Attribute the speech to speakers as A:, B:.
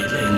A: it